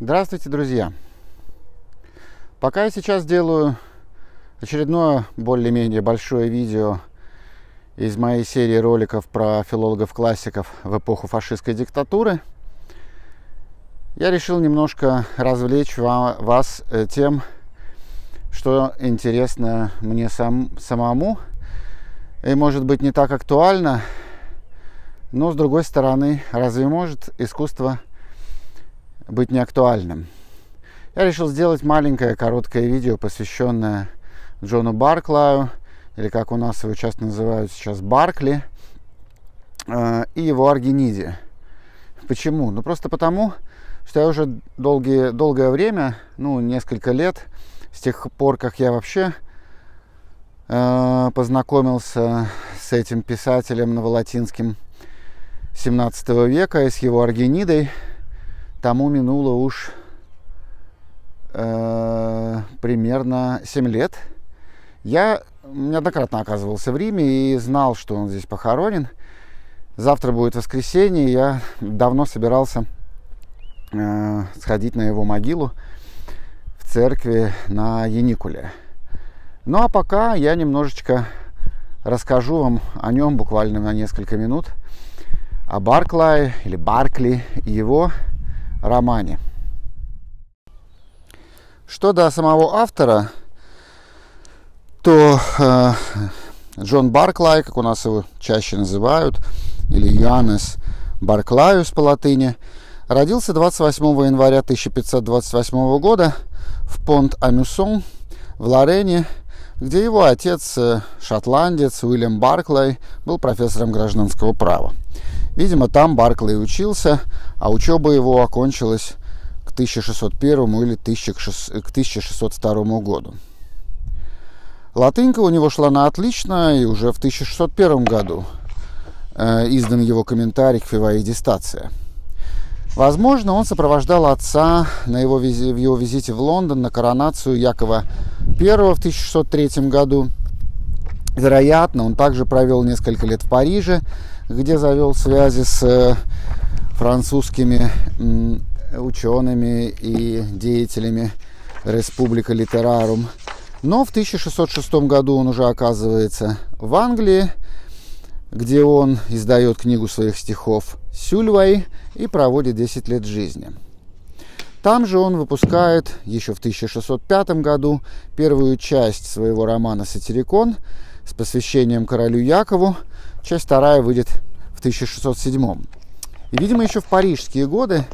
Здравствуйте, друзья! Пока я сейчас делаю очередное более-менее большое видео из моей серии роликов про филологов-классиков в эпоху фашистской диктатуры, я решил немножко развлечь вас э, тем, что интересно мне сам, самому и может быть не так актуально, но с другой стороны, разве может искусство быть неактуальным. Я решил сделать маленькое короткое видео, посвященное Джону Барклаю, или как у нас его часто называют сейчас Баркли, э, и его Аргениде. Почему? Ну просто потому, что я уже долгие, долгое время, ну несколько лет, с тех пор, как я вообще э, познакомился с этим писателем новолатинским 17 века и с его Аргенидой, тому минуло уж э, примерно 7 лет. Я неоднократно оказывался в Риме и знал, что он здесь похоронен. Завтра будет воскресенье, я давно собирался э, сходить на его могилу в церкви на Яникуле. Ну а пока я немножечко расскажу вам о нем буквально на несколько минут, о Барклае или Баркли и его романе. Что до самого автора, то э, Джон Барклай, как у нас его чаще называют, или Янес Барклаюс по латыни, родился 28 января 1528 года в Понт-Амюсон в Лорене, где его отец, э, шотландец Уильям Барклай, был профессором гражданского права. Видимо, там Барклай учился, а учеба его окончилась 1601 или 1602 году. Латынька у него шла на отлично, и уже в 1601 году э, издан его комментарий к Фиваиде Стация. Возможно, он сопровождал отца на его, визи, в его визите в Лондон на коронацию Якова I в 1603 году. Вероятно, он также провел несколько лет в Париже, где завел связи с э, французскими учеными и деятелями Республика Литерарум. Но в 1606 году он уже оказывается в Англии, где он издает книгу своих стихов «Сюльвай» и проводит 10 лет жизни. Там же он выпускает еще в 1605 году первую часть своего романа «Сатирикон» с посвящением королю Якову. Часть вторая выйдет в 1607. И, видимо, еще в парижские годы,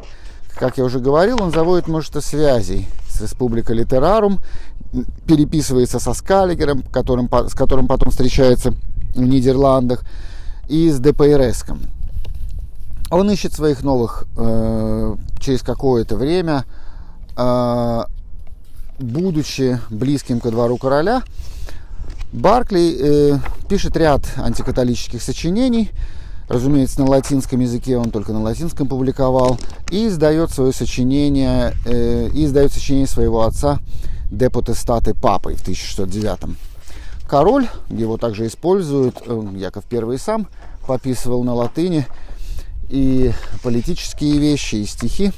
как я уже говорил, он заводит множество связей с Республикой Литерарум, переписывается со Скаллигером, которым, с которым потом встречается в Нидерландах, и с ДПРСком. Он ищет своих новых э, через какое-то время, э, будучи близким ко двору короля, Баркли э, пишет ряд антикатолических сочинений, разумеется, на латинском языке, он только на латинском публиковал, и издает свое сочинение, э, и издает сочинение своего отца «De Potestate Папой» в 1609 Король, его также используют, э, Яков I сам пописывал на латыни, и политические вещи, и стихи.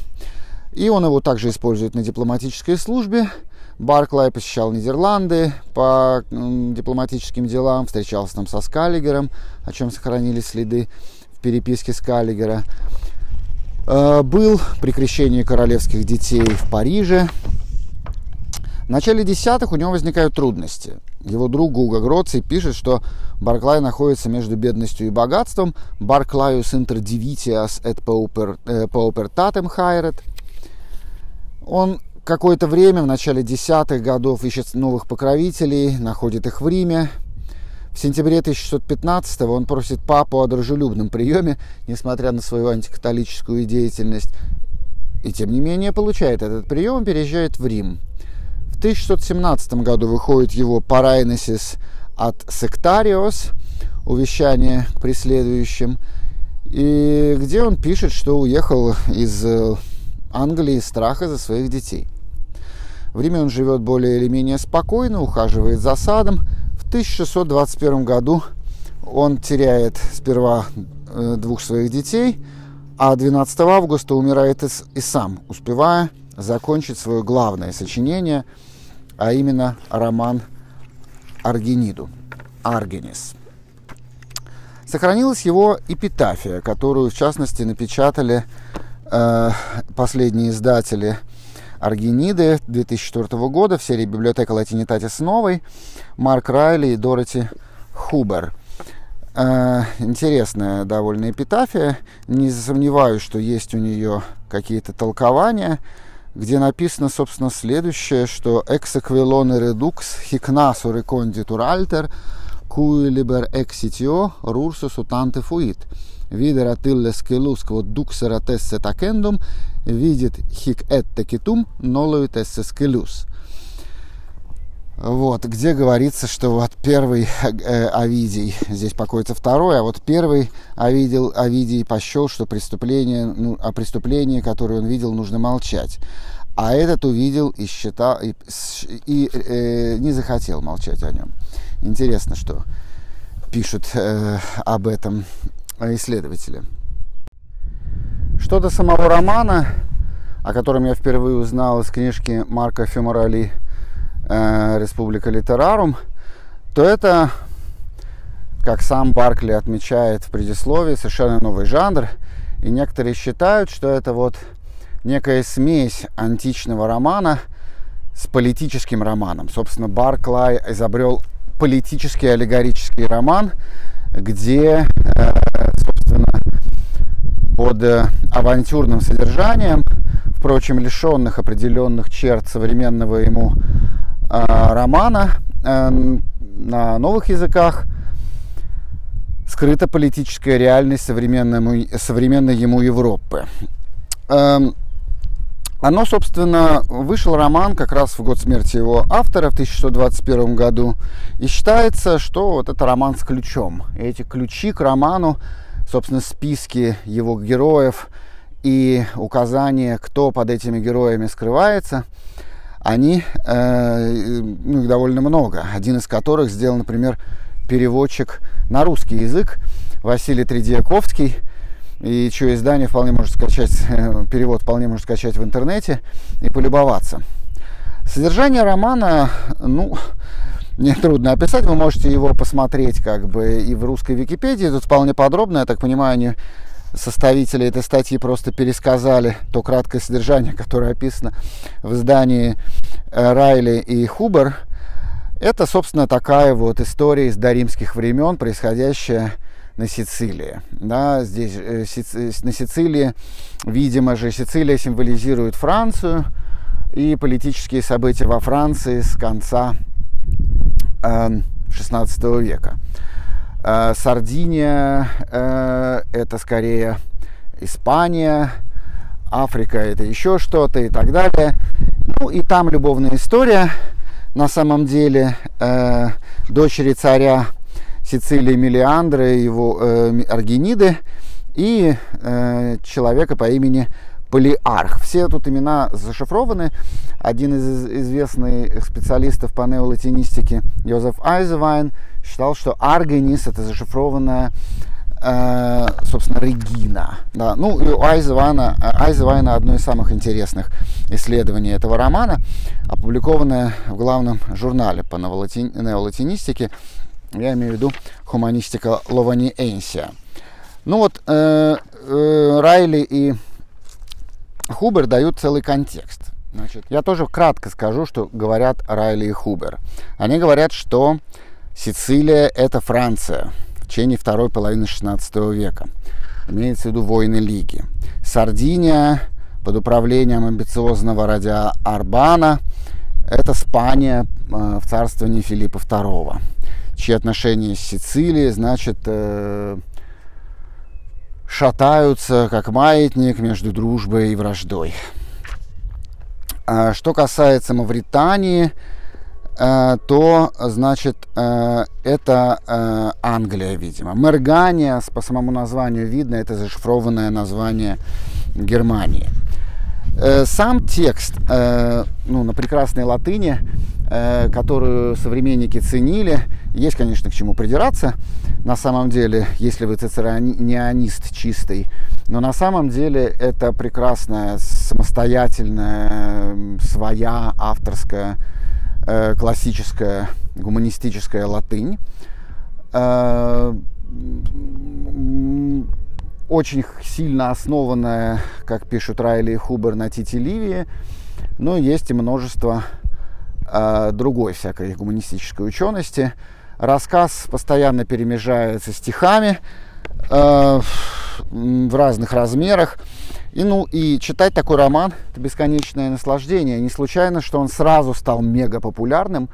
И он его также использует на дипломатической службе. Барклай посещал Нидерланды по дипломатическим делам, встречался там со Скаллигером, о чем сохранились следы в переписке Скаллигера. Э, был при крещении королевских детей в Париже. В начале десятых у него возникают трудности. Его друг Гуга Гроций пишет, что Барклай находится между бедностью и богатством. Барклаюс интер divitias et paupertatem хайрет. Он какое-то время, в начале десятых годов, ищет новых покровителей, находит их в Риме. В сентябре 1615 он просит папу о дружелюбном приеме, несмотря на свою антикатолическую деятельность. и тем не менее получает этот прием и переезжает в Рим. В 1617 году выходит его «Парайнесис от сектариос», увещание к преследующим, и где он пишет, что уехал из э, Англии страха за своих детей. В Риме он живет более или менее спокойно, ухаживает за садом. В 1621 году он теряет сперва э, двух своих детей, а 12 августа умирает и, и сам, успевая закончить свое главное сочинение, а именно роман Аргениду, Аргенис. Сохранилась его эпитафия, которую, в частности, напечатали э, последние издатели Аргениды 2004 года в серии «Библиотека Латинитатис Новой» Марк Райли и Дороти Хубер. Э, интересная довольно эпитафия. Не сомневаюсь, что есть у нее какие-то толкования, где написано, собственно, следующее, что «Exequilone redux hic naso reconditur alter, cui liber exitio rursus utante fuit» видер атиллес келус квот дуксера тессе такендум, видит хик этте китум, нолует эссе скелюс. Вот, где говорится, что вот первый э, Овидий, здесь покоится второй, а вот первый Овидел, Овидий пощел, что преступление, ну, о преступлении, которое он видел, нужно молчать. А этот увидел и считал, и, и э, не захотел молчать о нем. Интересно, что пишут э, об этом исследователи. Что до самого романа, о котором я впервые узнал из книжки Марка Феморали э, «Республика Литерарум», то это, как сам Баркли отмечает в предисловии, совершенно новый жанр. И некоторые считают, что это вот некая смесь античного романа с политическим романом. Собственно, Барклай изобрел политический аллегорический роман, где, э, под э, авантюрным содержанием, впрочем, лишенных определенных черт современного ему э, романа на новых языках, скрыта политическая реальность современной, современной ему Европы. Эм, оно, собственно, вышел роман как раз в год смерти его автора в 1621 году. И считается, что вот это роман с ключом. И эти ключи к роману, собственно, списки его героев и указания, кто под этими героями скрывается, они, э, ну, их довольно много. Один из которых сделал, например, переводчик на русский язык Василий Тридиаковский – и что издание вполне можно скачать, э, перевод вполне можно скачать в интернете и полюбоваться. Содержание романа, ну, мне трудно описать, вы можете его посмотреть как бы и в русской Википедии, тут вполне подробно, я так понимаю, они составители этой статьи просто пересказали то краткое содержание, которое описано в издании э, Райли и Хубер. Это, собственно, такая вот история из доримских времен, происходящая на Сицилии. Да, здесь э, э, на Сицилии, видимо же, Сицилия символизирует Францию и политические события во Франции с конца э, 16 века. Э, Сардиния э, это скорее Испания, Африка это еще что-то и так далее. Ну и там любовная история на самом деле э, дочери царя Сицилии Мелиандра, его э, Аргениды и э, человека по имени Полиарх. Все тут имена зашифрованы. Один из известных специалистов по неолатинистике, Йозеф Айзевайн, считал, что Аргенис это зашифрованная э, собственно, Регина. Да. Ну, и у Айзевайна, Айзевайна одно из самых интересных исследований этого романа, опубликованное в главном журнале по неолатинистике я имею в виду хуманистика Лованиэнсия. Ну вот, э, э, Райли и Хубер дают целый контекст. Значит, я тоже кратко скажу, что говорят Райли и Хубер. Они говорят, что Сицилия – это Франция в течение второй половины 16 века. Имеется в виду войны Лиги. Сардиния под управлением амбициозного радиа Арбана – это Спания э, в царствовании Филиппа II чьи отношения с Сицилией, значит, э, шатаются, как маятник между дружбой и враждой. А что касается Мавритании, э, то, значит, э, это э, Англия, видимо. Мергания, по самому названию видно, это зашифрованное название Германии. Сам текст, ну, на прекрасной латыни, которую современники ценили, есть, конечно, к чему придираться, на самом деле, если вы цицеронианист чистый, но на самом деле это прекрасная, самостоятельная, своя авторская, э, классическая, гуманистическая латынь. Очень сильно основанная, как пишут Райли и Хубер, на Тите Ливии, но есть и множество э, другой всякой гуманистической учености. Рассказ постоянно перемежается стихами. Э, в разных размерах. И, ну, и читать такой роман – это бесконечное наслаждение. Не случайно, что он сразу стал мега популярным.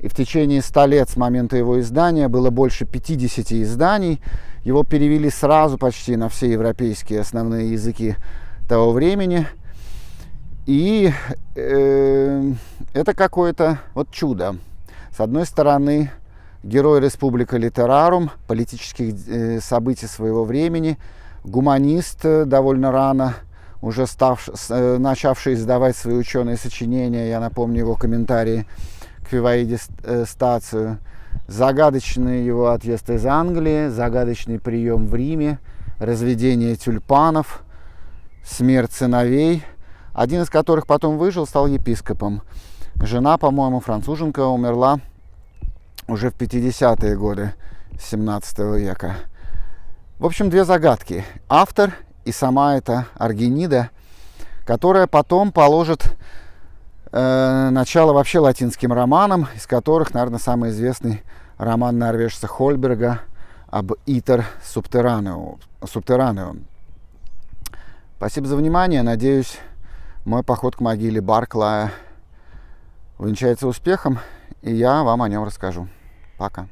И в течение 100 лет с момента его издания было больше 50 изданий. Его перевели сразу почти на все европейские основные языки того времени. И э, это какое-то вот чудо. С одной стороны, герой Республика Литерарум, политических э, событий своего времени – гуманист э, довольно рано, уже став, э, начавший издавать свои ученые сочинения, я напомню его комментарии к Виваиде э, Стацию, загадочный его отъезд из Англии, загадочный прием в Риме, разведение тюльпанов, смерть сыновей, один из которых потом выжил, стал епископом. Жена, по-моему, француженка, умерла уже в 50-е годы 17 века. В общем, две загадки. Автор и сама эта Аргенида, которая потом положит начало вообще латинским романам, из которых, наверное, самый известный роман норвежца Хольберга об Итер Субтерранеум. Спасибо за внимание. Надеюсь, мой поход к могиле Барклая увенчается успехом, и я вам о нем расскажу. Пока.